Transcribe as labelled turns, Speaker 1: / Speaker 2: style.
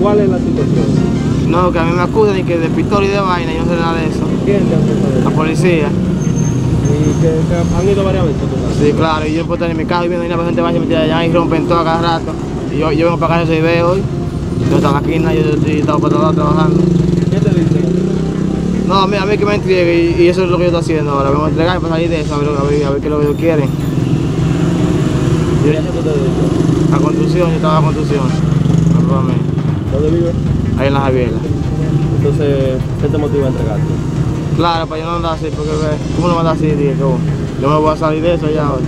Speaker 1: ¿Cuál es la situación?
Speaker 2: No, que a mí me acusan y que de pistola y de vaina, yo no sé nada de eso.
Speaker 1: ¿Quién te acusa de
Speaker 2: La
Speaker 1: eso?
Speaker 2: policía.
Speaker 1: ¿Y que, que han ido varias veces a?
Speaker 2: Sí, claro, y yo puedo estar en mi casa y viendo una gente va y me allá y rompen todo a cada rato. Y yo, yo vengo para acá y veo hoy. Yo estaba aquí, ¿no? yo estoy estaba para todos trabajando.
Speaker 1: ¿Qué te dicen?
Speaker 2: No, a mí, a mí que me entregue y, y eso es lo que yo estoy haciendo ahora. Vengo a entregar y para salir de eso, a ver, a ver, a ver qué es lo que ellos quieren.
Speaker 1: ¿Y a tú te dedicas?
Speaker 2: Construcción, yo trabajo en construcción.
Speaker 1: ¿Dónde vives?
Speaker 2: Ahí en la Javiera.
Speaker 1: Entonces, ¿qué te motiva a entregarte?
Speaker 2: Claro, para yo no andar así, porque ¿cómo no me andar así? Dije yo me voy a salir de eso ya hoy.